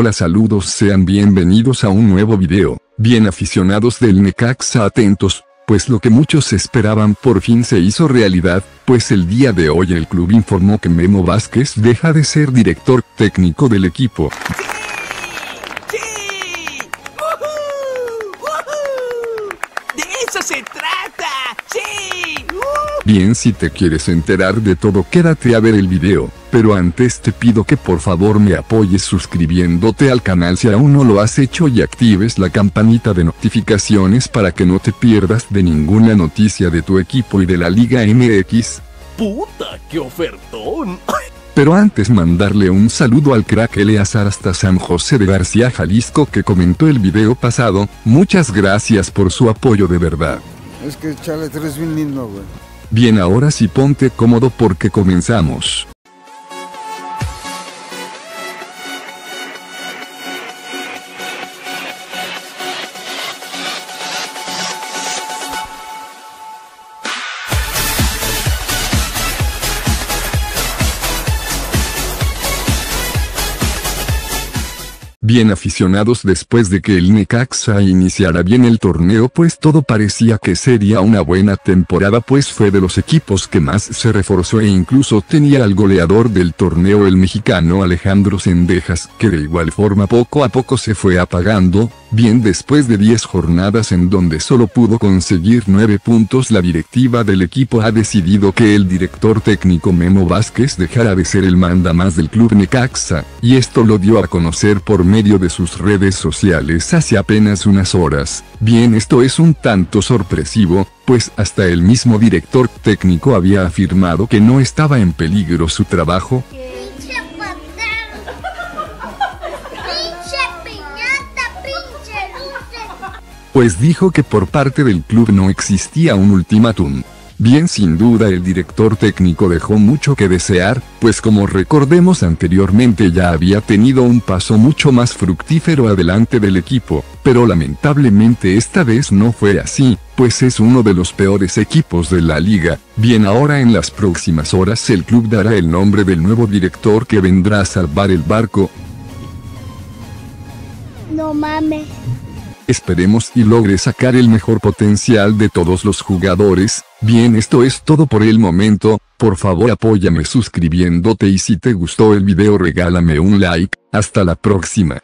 Hola saludos sean bienvenidos a un nuevo video, bien aficionados del Necaxa atentos, pues lo que muchos esperaban por fin se hizo realidad, pues el día de hoy el club informó que Memo Vázquez deja de ser director técnico del equipo. ¡Sí! ¡Woohoo! ¡Woohoo! ¡De! Bien si te quieres enterar de todo quédate a ver el video, pero antes te pido que por favor me apoyes suscribiéndote al canal si aún no lo has hecho y actives la campanita de notificaciones para que no te pierdas de ninguna noticia de tu equipo y de la Liga MX. ¡Puta, qué ofertón! Pero antes mandarle un saludo al crack Eleazar hasta San José de García Jalisco que comentó el video pasado, muchas gracias por su apoyo de verdad. Es que Chale, tú eres bien lindo, güey. Bien ahora sí ponte cómodo porque comenzamos. Bien aficionados después de que el Necaxa iniciara bien el torneo pues todo parecía que sería una buena temporada pues fue de los equipos que más se reforzó e incluso tenía al goleador del torneo el mexicano Alejandro Sendejas que de igual forma poco a poco se fue apagando, bien después de 10 jornadas en donde solo pudo conseguir 9 puntos la directiva del equipo ha decidido que el director técnico Memo Vázquez dejara de ser el manda más del club Necaxa, y esto lo dio a conocer por medio de sus redes sociales hace apenas unas horas. Bien esto es un tanto sorpresivo, pues hasta el mismo director técnico había afirmado que no estaba en peligro su trabajo, pues dijo que por parte del club no existía un ultimátum. Bien sin duda el director técnico dejó mucho que desear, pues como recordemos anteriormente ya había tenido un paso mucho más fructífero adelante del equipo, pero lamentablemente esta vez no fue así, pues es uno de los peores equipos de la liga. Bien ahora en las próximas horas el club dará el nombre del nuevo director que vendrá a salvar el barco, No mames. Esperemos y logre sacar el mejor potencial de todos los jugadores. Bien, esto es todo por el momento. Por favor apóyame suscribiéndote y si te gustó el video regálame un like. Hasta la próxima.